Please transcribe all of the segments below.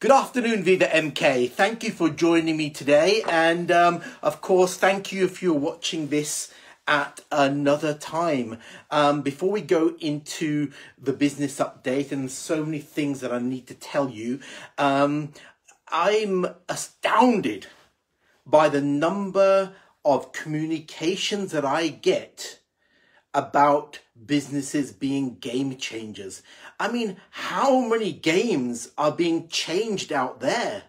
Good afternoon, Viva MK. Thank you for joining me today. And um, of course, thank you if you're watching this at another time. Um, before we go into the business update and so many things that I need to tell you, um, I'm astounded by the number of communications that I get about businesses being game changers. I mean, how many games are being changed out there?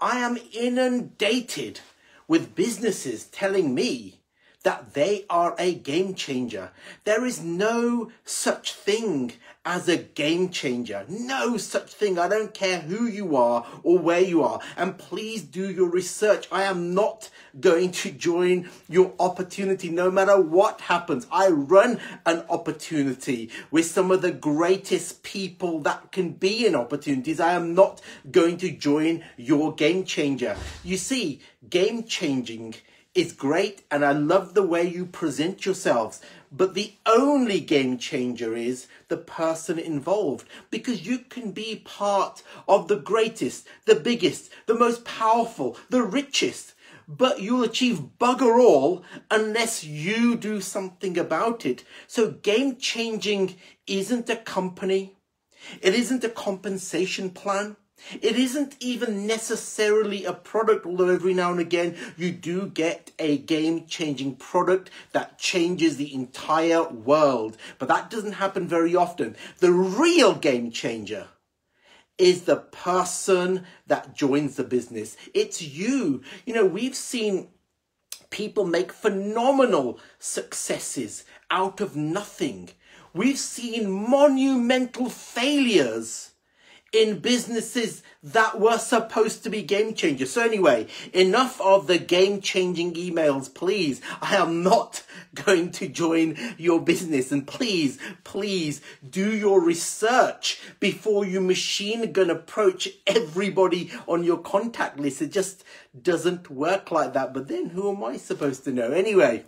I am inundated with businesses telling me that they are a game changer. There is no such thing as a game changer. No such thing. I don't care who you are or where you are. And please do your research. I am not going to join your opportunity no matter what happens. I run an opportunity with some of the greatest people that can be in opportunities. I am not going to join your game changer. You see, game changing is great and I love the way you present yourselves. But the only game changer is the person involved because you can be part of the greatest, the biggest, the most powerful, the richest. But you'll achieve bugger all unless you do something about it. So game changing isn't a company. It isn't a compensation plan. It isn't even necessarily a product, although every now and again you do get a game changing product that changes the entire world. But that doesn't happen very often. The real game changer is the person that joins the business. It's you. You know, we've seen people make phenomenal successes out of nothing. We've seen monumental failures in businesses that were supposed to be game changers. So anyway, enough of the game changing emails, please. I am not going to join your business and please, please do your research before you machine gun approach everybody on your contact list. It just doesn't work like that. But then who am I supposed to know? Anyway,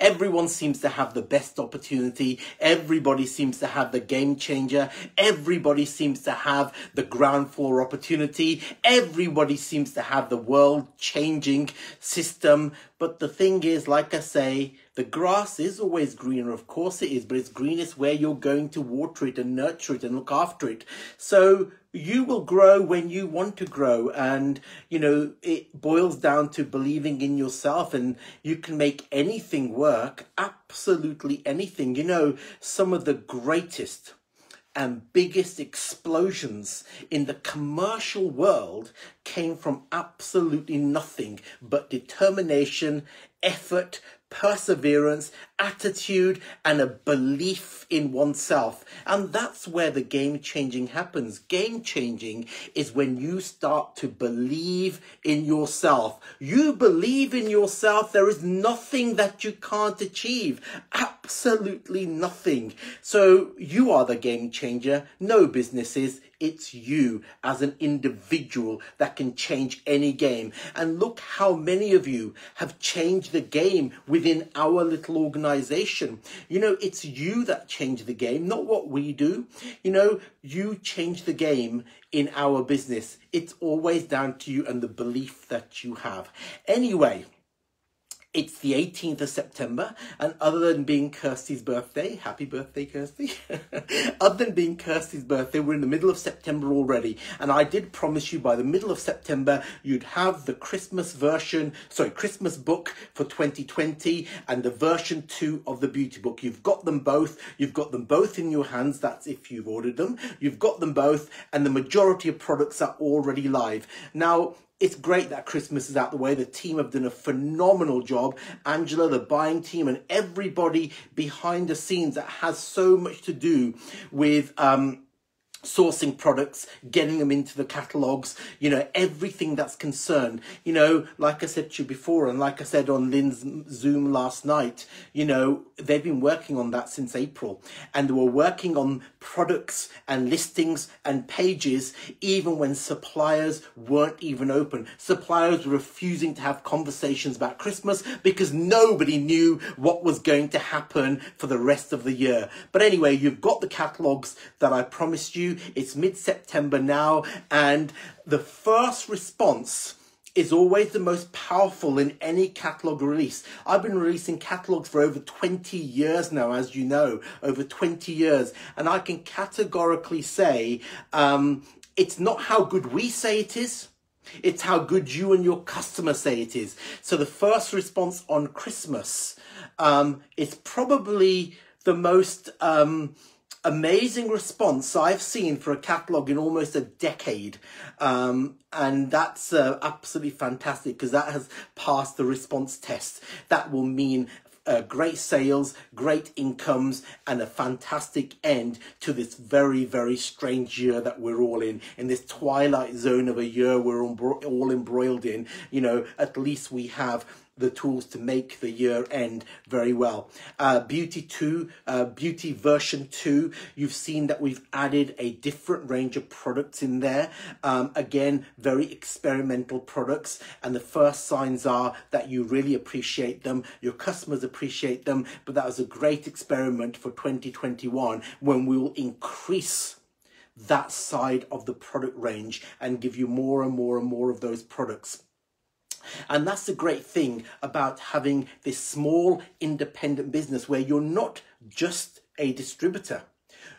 Everyone seems to have the best opportunity. Everybody seems to have the game changer. Everybody seems to have the ground floor opportunity. Everybody seems to have the world changing system. But the thing is, like I say, the grass is always greener. Of course it is, but it's greenest where you're going to water it and nurture it and look after it. So you will grow when you want to grow and you know it boils down to believing in yourself and you can make anything work absolutely anything you know some of the greatest and biggest explosions in the commercial world came from absolutely nothing but determination effort perseverance, attitude, and a belief in oneself. And that's where the game changing happens. Game changing is when you start to believe in yourself. You believe in yourself. There is nothing that you can't achieve. Absolutely nothing. So you are the game changer. No businesses. It's you as an individual that can change any game. And look how many of you have changed the game within our little organization. You know, it's you that change the game, not what we do. You know, you change the game in our business. It's always down to you and the belief that you have. Anyway, it's the 18th of September, and other than being Kirsty's birthday, happy birthday, Kirsty. other than being Kirsty's birthday, we're in the middle of September already, and I did promise you by the middle of September you'd have the Christmas version, sorry, Christmas book for 2020 and the version 2 of the beauty book. You've got them both, you've got them both in your hands, that's if you've ordered them. You've got them both, and the majority of products are already live. Now, it's great that Christmas is out the way. The team have done a phenomenal job. Angela, the buying team, and everybody behind the scenes that has so much to do with um, sourcing products, getting them into the catalogs, you know, everything that's concerned. You know, like I said to you before, and like I said on Lynn's Zoom last night, you know, they've been working on that since April and they were working on products and listings and pages even when suppliers weren't even open. Suppliers were refusing to have conversations about Christmas because nobody knew what was going to happen for the rest of the year. But anyway, you've got the catalogs that I promised you It's mid September now, and the first response is always the most powerful in any catalog release. I've been releasing catalogs for over 20 years now, as you know, over 20 years. And I can categorically say um, it's not how good we say it is. It's how good you and your customer say it is. So the first response on Christmas um, is probably the most um, amazing response I've seen for a catalogue in almost a decade. Um, and that's uh, absolutely fantastic because that has passed the response test. That will mean uh, great sales, great incomes, and a fantastic end to this very, very strange year that we're all in. In this twilight zone of a year we're all embroiled in, you know, at least we have the tools to make the year end very well. Uh, Beauty 2, uh, Beauty version 2, you've seen that we've added a different range of products in there. Um, again, very experimental products. And the first signs are that you really appreciate them, your customers appreciate them, but that was a great experiment for 2021 when we will increase that side of the product range and give you more and more and more of those products. And that's the great thing about having this small independent business where you're not just a distributor.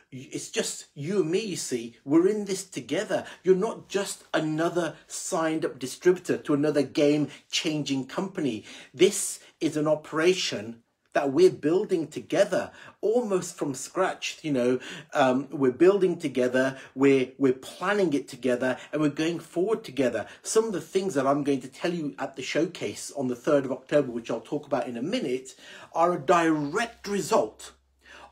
It's just you and me, you see. We're in this together. You're not just another signed up distributor to another game changing company. This is an operation that we're building together almost from scratch you know um, we're building together we're we're planning it together and we're going forward together some of the things that i'm going to tell you at the showcase on the 3rd of october which i'll talk about in a minute are a direct result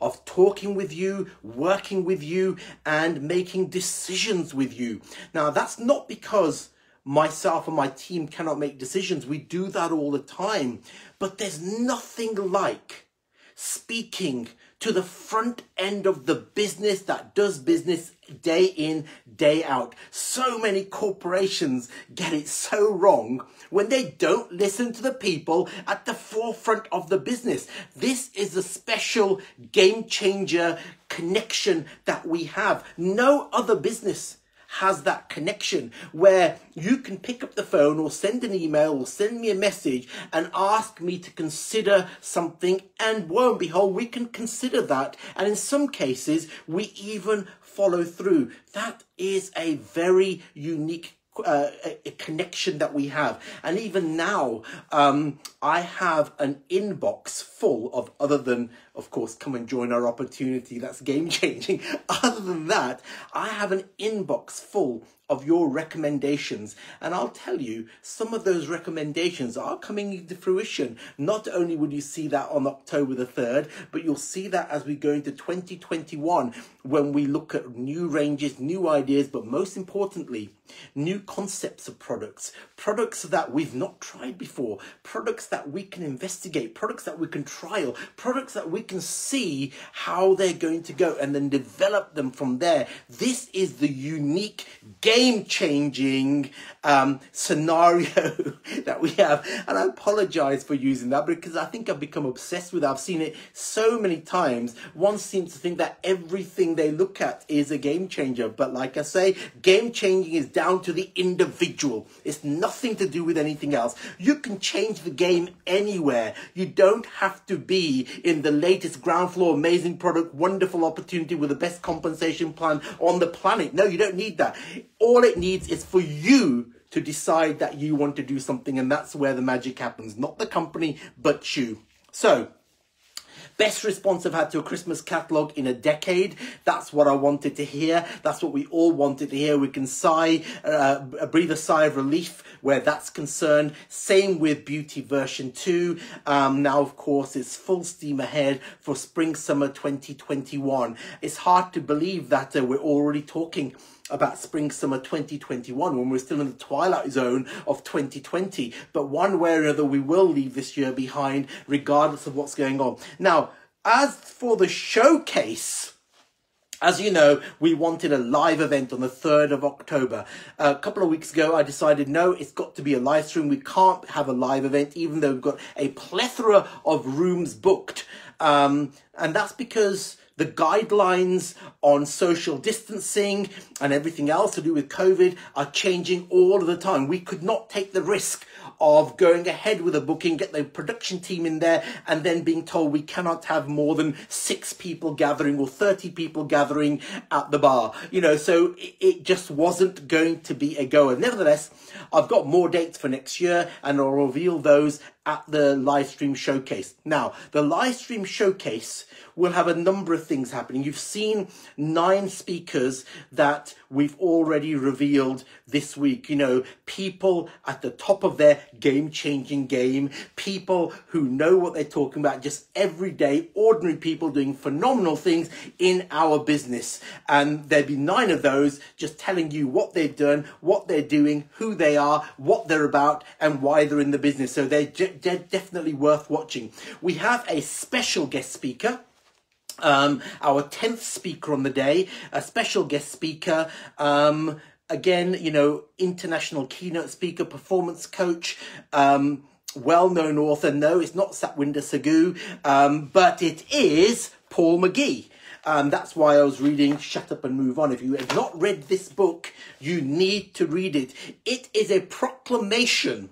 of talking with you, working with you, and making decisions with you. Now, that's not because myself and my team cannot make decisions. We do that all the time. But there's nothing like speaking to the front end of the business that does business day in, day out. So many corporations get it so wrong when they don't listen to the people at the forefront of the business. This is a special game changer connection that we have. No other business has that connection where you can pick up the phone or send an email or send me a message and ask me to consider something. And lo and behold we can consider that. And in some cases we even follow through. That is a very unique uh, a, connection that we have. And even now, um, I have an inbox full of other than, of course, come and join our opportunity. That's game changing. other than that, I have an inbox full of your recommendations. And I'll tell you, some of those recommendations are coming into fruition. Not only will you see that on October the 3rd, but you'll see that as we go into 2021 when we look at new ranges, new ideas, but most importantly, new concepts of products, products that we've not tried before, products that we can investigate, products that we can trial, products that we can see how they're going to go and then develop them from there. This is the unique game changing um, scenario that we have. And I apologize for using that because I think I've become obsessed with it. I've seen it so many times. One seems to think that everything they look at is a game changer. But like I say, game changing is down to the individual. It's nothing to do with anything else. You can change the game anywhere. You don't have to be in the latest ground floor amazing product, wonderful opportunity with the best compensation plan on the planet. No, you don't need that all it needs is for you to decide that you want to do something and that's where the magic happens. Not the company, but you. So, Best response I've had to a Christmas catalogue in a decade. That's what I wanted to hear. That's what we all wanted to hear. We can sigh, uh, breathe a sigh of relief where that's concerned. Same with Beauty version 2. Um, now, of course, it's full steam ahead for spring summer 2021. It's hard to believe that uh, we're already talking about spring summer 2021 when we're still in the twilight zone of 2020 but one way or another we will leave this year behind regardless of what's going on now as for the showcase as you know, we wanted a live event on the 3rd of October. a couple of weeks ago, I decided no, it's got to be a live stream. We can't have a live event, even though we've got a plethora of rooms booked. Um, and that's because the guidelines on social distancing and everything else to do with COVID are changing all of the time. We could not take the risk of going ahead with a booking, get the production team in there, and then being told we cannot have more than six people gathering or 30 people gathering at the bar. You know, so it, just wasn't going to be a goer. Nevertheless, I've got more dates for next year and I'll reveal those at the live stream showcase. Now, the live stream showcase will have a number of things happening. You've seen nine speakers that we've already revealed this week. You know, people at the top of their game changing game, people who know what they're talking about, just everyday, ordinary people doing phenomenal things in our business. And there'll be nine of those just telling you what they've done, what they're doing, who they are, what they're about, and why they're in the business. So they're, they're definitely worth watching. We have a special guest speaker. Um, our 10th speaker on the day, a special guest speaker. Um, again, you know, international keynote speaker, performance coach, um, well-known author. No, it's not Satwinder Sagoo, um, but it is Paul McGee. Um, that's why I was reading Shut Up and Move On. If you have not read this book, you need to read it. It is a proclamation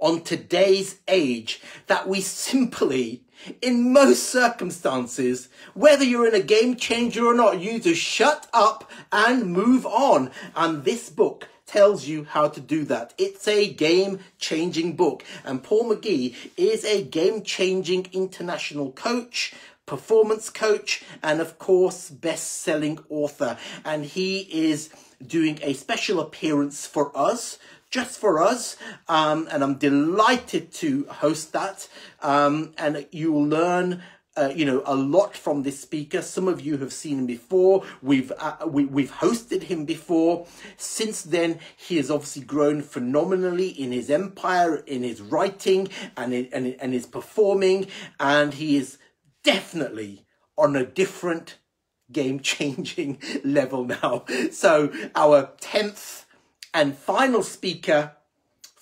on today's age that we simply in most circumstances, whether you're in a game changer or not, you to shut up and move on. And this book tells you how to do that. It's a game changing book. And Paul McGee is a game changing international coach, performance coach, and of course, best selling author. And he is doing a special appearance for us just for us. Um, and I'm delighted to host that. Um, and you will learn uh, you know a lot from this speaker some of you have seen him before we've uh, we, we've hosted him before since then he has obviously grown phenomenally in his empire in his writing and in, and, and his performing and he is definitely on a different game changing level now so our 10th and final speaker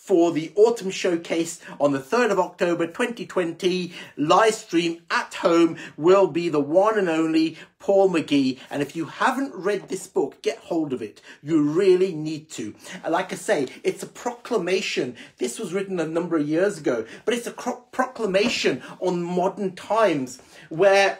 for the Autumn Showcase on the 3rd of October 2020, live stream at home, will be the one and only Paul McGee. And if you haven't read this book, get hold of it. You really need to. Like I say, it's a proclamation. This was written a number of years ago, but it's a proclamation on modern times where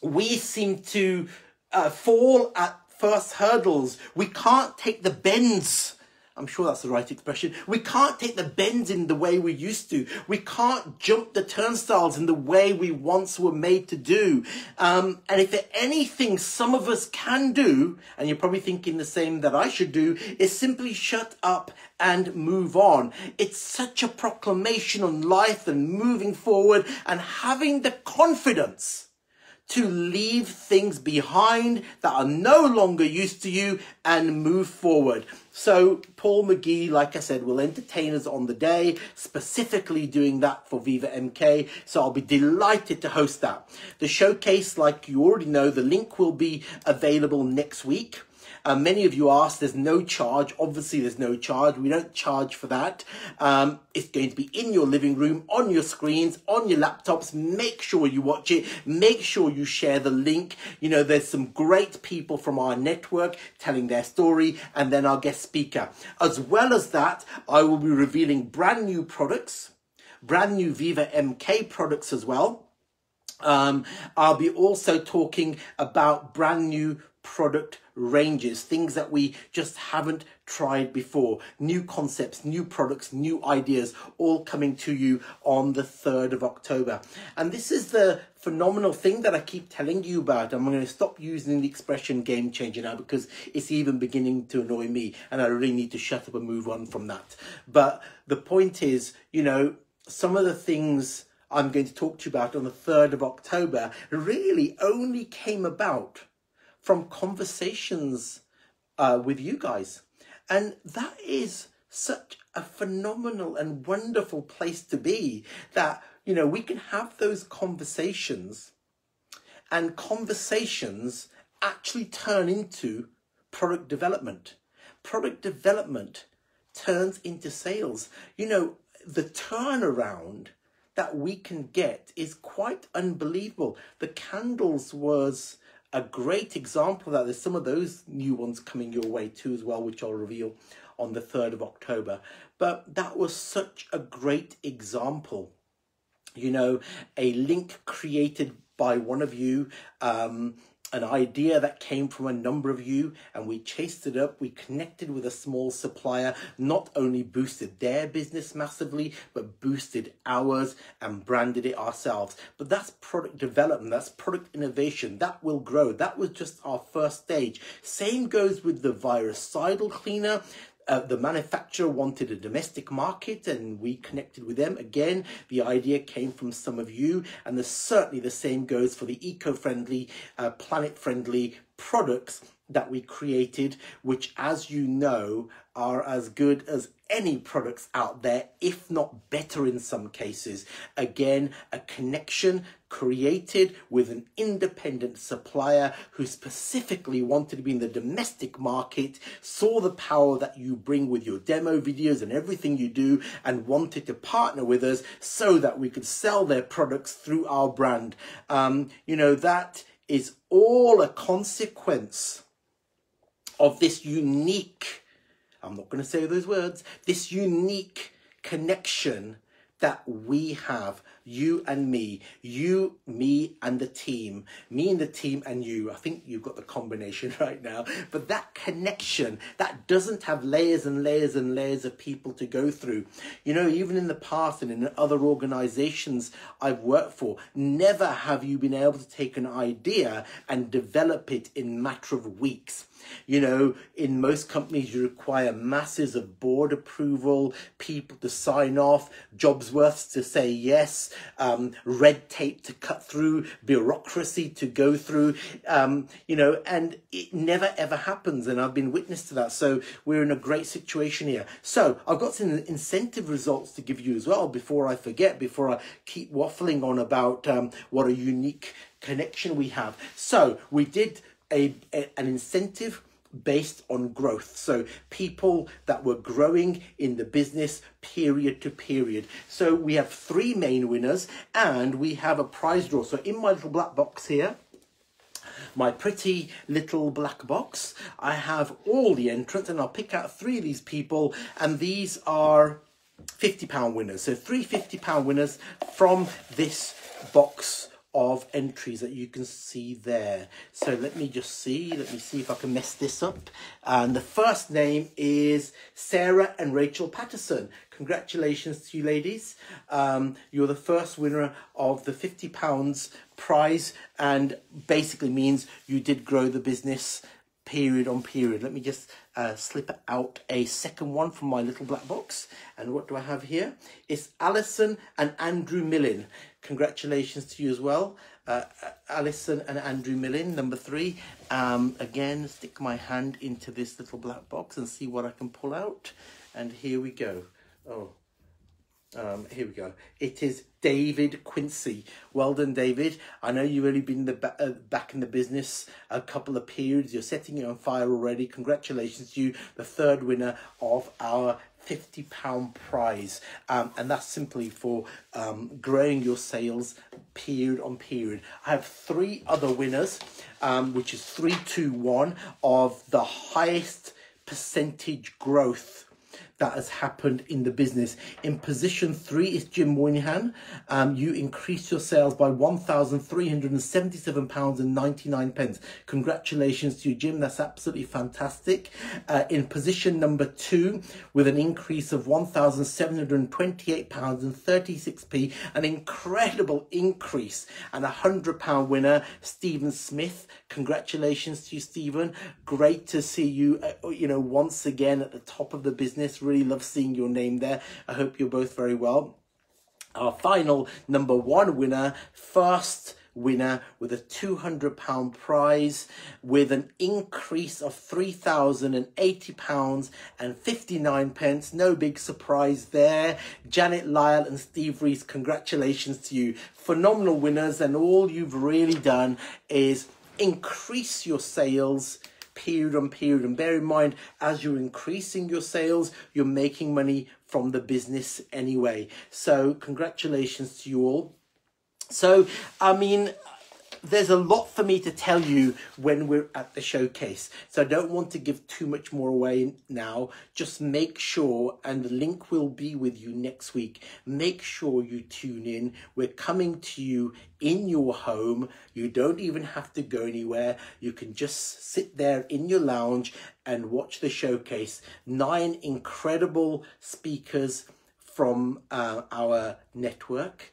we seem to uh, fall at first hurdles. We can't take the bends. I'm sure that's the right expression. We can't take the bends in the way we used to. We can't jump the turnstiles in the way we once were made to do. Um, and if there's anything some of us can do, and you're probably thinking the same that I should do, is simply shut up and move on. It's such a proclamation on life and moving forward and having the confidence to leave things behind that are no longer used to you and move forward. So Paul McGee, like I said, will entertain us on the day, specifically doing that for Viva MK. So I'll be delighted to host that. The showcase, like you already know, the link will be available next week. Uh, many of you asked, there's no charge. Obviously, there's no charge. We don't charge for that. Um, it's going to be in your living room, on your screens, on your laptops. Make sure you watch it. Make sure you share the link. You know, there's some great people from our network telling their story and then our guest speaker. As well as that, I will be revealing brand new products, brand new Viva MK products as well. Um, I'll be also talking about brand new product ranges, things that we just haven't tried before, new concepts, new products, new ideas, all coming to you on the 3rd of October. And this is the phenomenal thing that I keep telling you about. I'm going to stop using the expression game changer now because it's even beginning to annoy me and I really need to shut up and move on from that. But the point is, you know, some of the things I'm going to talk to you about on the 3rd of October really only came about from conversations uh, with you guys. And that is such a phenomenal and wonderful place to be that, you know, we can have those conversations and conversations actually turn into product development. Product development turns into sales. You know, the turnaround that we can get is quite unbelievable. The candles was a great example that. There's some of those new ones coming your way too as well, which I'll reveal on the 3rd of October. But that was such a great example. You know, a link created by one of you um, an idea that came from a number of you and we chased it up. We connected with a small supplier, not only boosted their business massively, but boosted ours and branded it ourselves. But that's product development, that's product innovation. That will grow. That was just our first stage. Same goes with the virucidal cleaner. Uh, the manufacturer wanted a domestic market and we connected with them. Again, the idea came from some of you, and certainly the same goes for the eco friendly, uh, planet friendly products that we created, which, as you know, are as good as any products out there, if not better in some cases. Again, a connection created with an independent supplier who specifically wanted to be in the domestic market, saw the power that you bring with your demo videos and everything you do, and wanted to partner with us so that we could sell their products through our brand. Um, you know, that is all a consequence of this unique, I'm not going to say those words, this unique connection that we have you and me, you, me, and the team, me and the team and you. I think you've got the combination right now, but that connection that doesn't have layers and layers and layers of people to go through. You know, even in the past and in other organizations I've worked for, never have you been able to take an idea and develop it in matter of weeks. You know, in most companies, you require masses of board approval, people to sign off, jobs worths to say yes, um, red tape to cut through, bureaucracy to go through, um, you know, and it never ever happens. And I've been witness to that. So we're in a great situation here. So I've got some incentive results to give you as well before I forget, before I keep waffling on about um, what a unique connection we have. So we did a, a an incentive based on growth. So people that were growing in the business period to period. So we have three main winners and we have a prize draw. So in my little black box here, my pretty little black box, I have all the entrants and I'll pick out three of these people and these are 50 pound winners. So three 50 pound winners from this box of entries that you can see there. So let me just see, let me see if I can mess this up. And the first name is Sarah and Rachel Patterson. Congratulations to you ladies. Um, you're the first winner of the £50 prize and basically means you did grow the business period on period. Let me just uh, slip out a second one from my little black box. And what do I have here? It's Alison and Andrew Millin. Congratulations to you as well. Uh, Alison and Andrew Millin, number three. Um, again, stick my hand into this little black box and see what I can pull out. And here we go. Oh, um, here we go. It is David Quincy. Well done, David. I know you've only been the ba uh, back in the business a couple of periods. You're setting it on fire already. Congratulations to you, the third winner of our £50 prize. Um, and that's simply for um, growing your sales period on period. I have three other winners, um, which is 321 of the highest percentage growth that has happened in the business. In position three is Jim Moynihan. Um, you increased your sales by £1,377.99. pence. Congratulations to you, Jim. That's absolutely fantastic. Uh, in position number two, with an increase of £1,728.36p, an incredible increase, and a £100 winner, Stephen Smith. Congratulations to you, Stephen. Great to see you, uh, you know, once again at the top of the business Really love seeing your name there. I hope you're both very well. Our final number one winner, first winner with a £200 prize with an increase of £3,080 and 59 pence. No big surprise there. Janet Lyle and Steve Reese, congratulations to you. Phenomenal winners and all you've really done is increase your sales period on period. And bear in mind, as you're increasing your sales, you're making money from the business anyway. So congratulations to you all. So, I mean, there's a lot for me to tell you when we're at the showcase. So I don't want to give too much more away now. Just make sure, and the link will be with you next week. Make sure you tune in. We're coming to you in your home. You don't even have to go anywhere. You can just sit there in your lounge and watch the showcase. Nine incredible speakers from uh, our network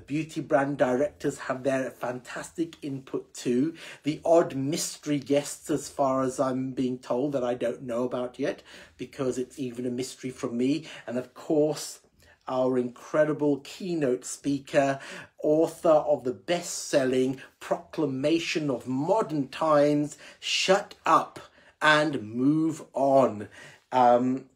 beauty brand directors have their fantastic input too. The odd mystery guests, as far as I'm being told, that I don't know about yet, because it's even a mystery from me. And of course, our incredible keynote speaker, author of the best selling Proclamation of Modern Times, Shut Up and Move On. Um,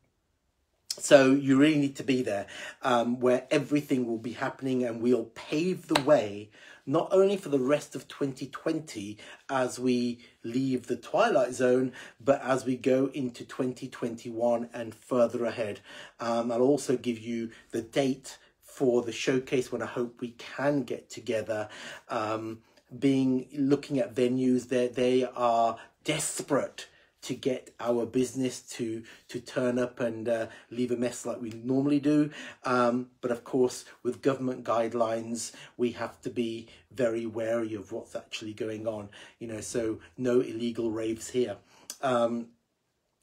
so you really need to be there um, where everything will be happening and we'll pave the way not only for the rest of 2020 as we leave the twilight zone, but as we go into 2021 and further ahead. Um, I'll also give you the date for the showcase when I hope we can get together. Um, being looking at venues, that they are desperate to get our business to to turn up and uh, leave a mess like we normally do. Um, but of course, with government guidelines, we have to be very wary of what's actually going on. You know, so no illegal raves here. Um,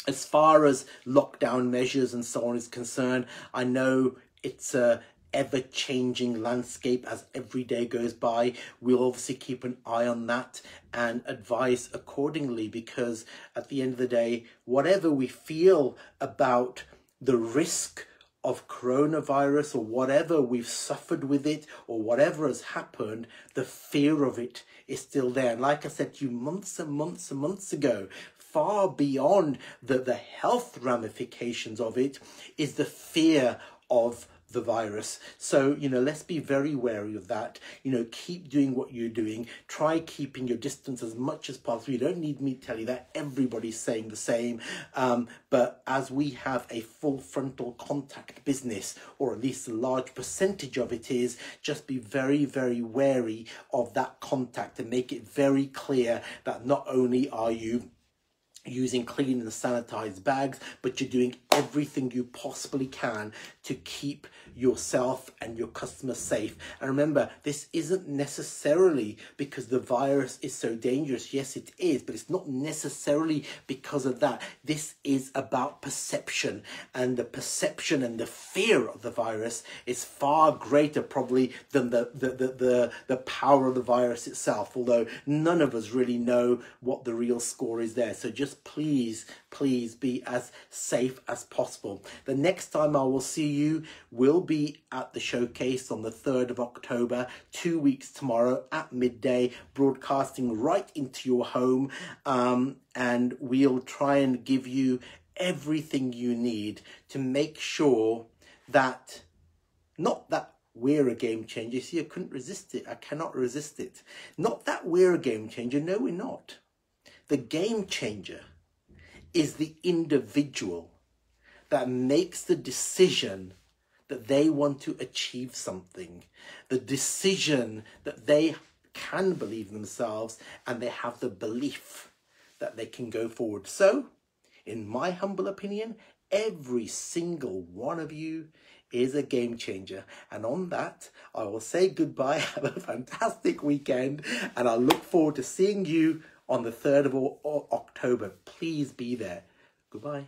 as far as lockdown measures and so on is concerned, I know it's a ever changing landscape as every day goes by. We'll obviously keep an eye on that and advise accordingly because at the end of the day, whatever we feel about the risk of coronavirus or whatever we've suffered with it or whatever has happened, the fear of it is still there. And like I said to you months and months and months ago, far beyond the, the health ramifications of it is the fear of the virus. So, you know, let's be very wary of that. You know, keep doing what you're doing. Try keeping your distance as much as possible. You don't need me to tell you that. Everybody's saying the same. Um, but as we have a full frontal contact business, or at least a large percentage of it is, just be very, very wary of that contact and make it very clear that not only are you using clean and sanitized bags, but you're doing everything you possibly can to keep yourself and your customers safe. And remember, this isn't necessarily because the virus is so dangerous. Yes, it is, but it's not necessarily because of that. This is about perception, and the perception and the fear of the virus is far greater probably than the the the the, the power of the virus itself. Although none of us really know what the real score is there. So just please, please be as safe as possible. The next time I will see you will be at the showcase on the 3rd of October, two weeks tomorrow at midday, broadcasting right into your home. Um, and we'll try and give you everything you need to make sure that not that we're a game changer. See, I couldn't resist it. I cannot resist it. Not that we're a game changer. No, we're not. The game changer is the individual that makes the decision that they want to achieve something, the decision that they can believe themselves and they have the belief that they can go forward. So, in my humble opinion, every single one of you is a game changer. And on that, I will say goodbye. Have a fantastic weekend, and I look forward to seeing you on the 3rd of October. Please be there. Goodbye.